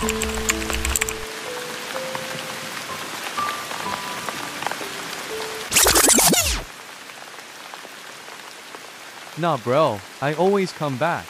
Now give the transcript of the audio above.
Nah bro, I always come back.